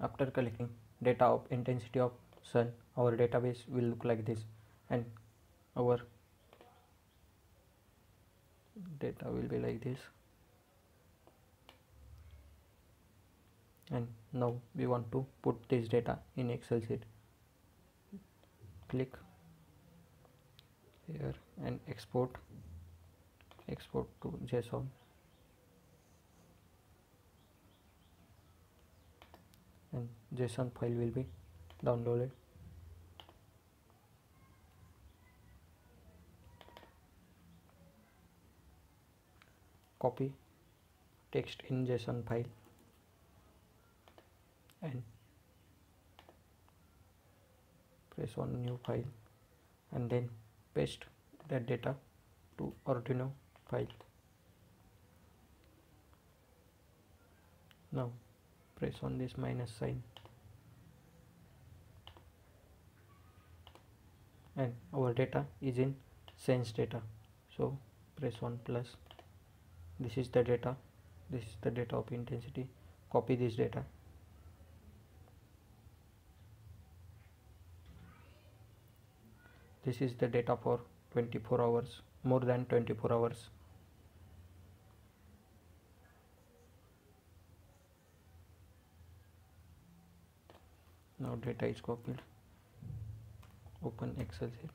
after collecting data of intensity of sun our database will look like this. And our data will be like this. And now we want to put this data in excel sheet. Click here and export. Export to json and json file will be downloaded. Copy text in json file and press on new file and then paste that data to arduino file. Now press on this minus sign. And our data is in sense data. So press on plus. This is the data. This is the data of intensity. Copy this data. This is the data for 24 hours more than 24 hours now data is copied. Open excel sheet.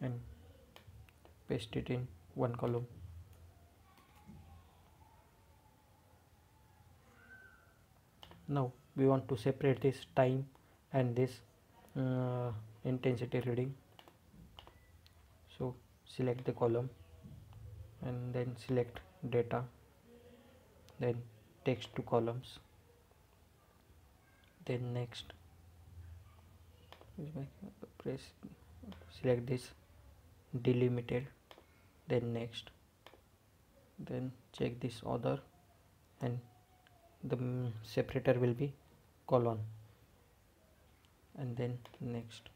And paste it in one column. Now we want to separate this time and this uh, intensity reading so select the column and then select data then text to columns then next. Press select this delimited then next then check this other and the separator will be colon and then next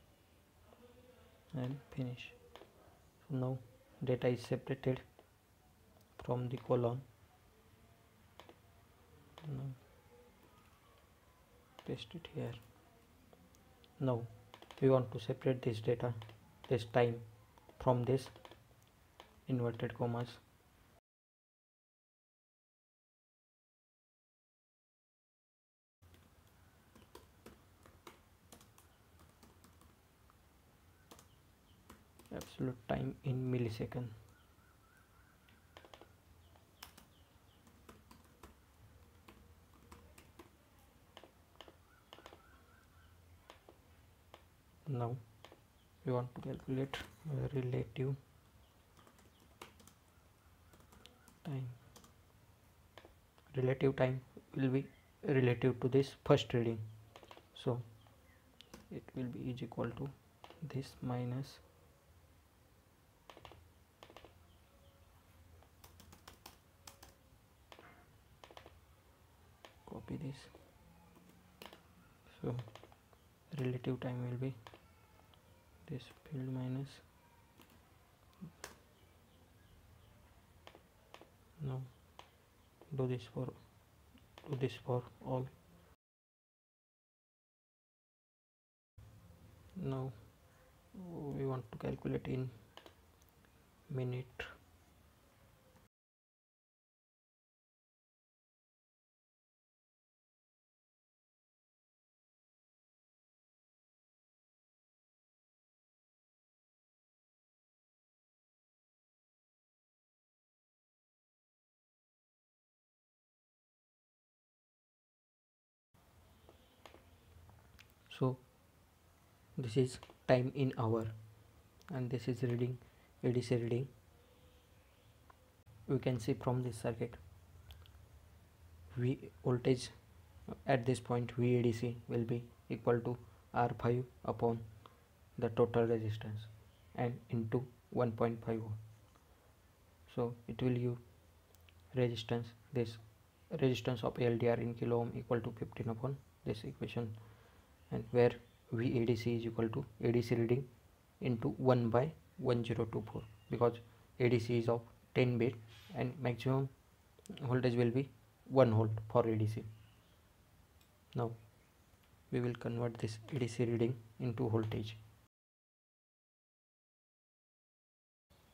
and finish now data is separated from the colon now paste it here. Now we want to separate this data this time from this inverted commas absolute time in millisecond. Now we want to calculate relative time. Relative time will be relative to this first reading. So it will be is equal to this minus copy this. So relative time will be this field minus. Now do this for do this for all. Now we want to calculate in minute so this is time in hour and this is reading ADC reading. We can see from this circuit. V voltage at this point VADC will be equal to R5 upon the total resistance and into 1.5 so it will give resistance this resistance of LDR in kilo ohm equal to 15 upon this equation and where VADC is equal to ADC reading into 1 by 1024 because ADC is of 10 bit and maximum voltage will be 1 volt for ADC now we will convert this ADC reading into voltage.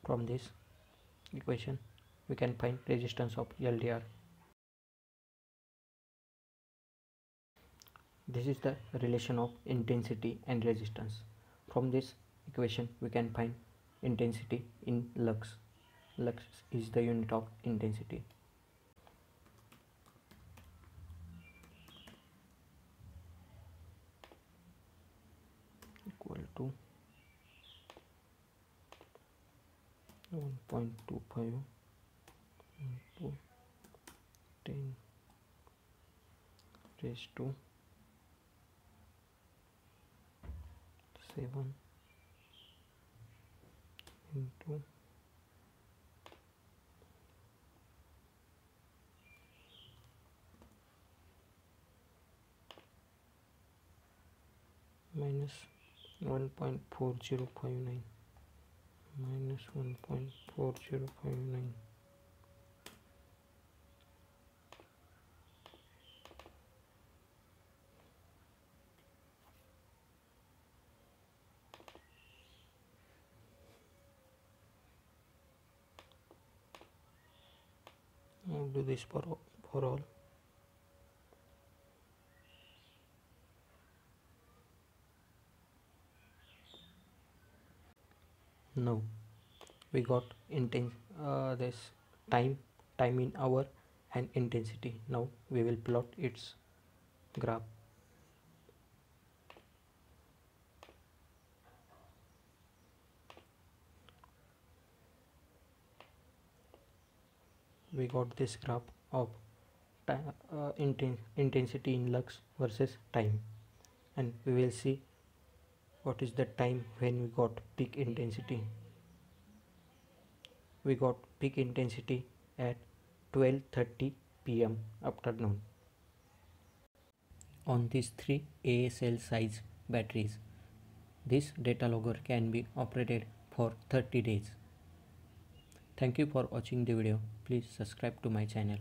From this equation we can find resistance of LDR this is the relation of intensity and resistance. From this equation we can find intensity in lux. Lux is the unit of intensity. Equal to 1.25 into 10 raised to 7 into minus 1.4059 minus 1.4059 I'll do this for, for all. Now we got intense uh, this time time in hour and intensity. Now we will plot its graph we got this graph of uh, inten intensity in lux versus time. And we will see what is the time when we got peak intensity. We got peak intensity at 12:30 pm afternoon. On these three ASL size batteries this data logger can be operated for 30 days thank you for watching the video. Please subscribe to my channel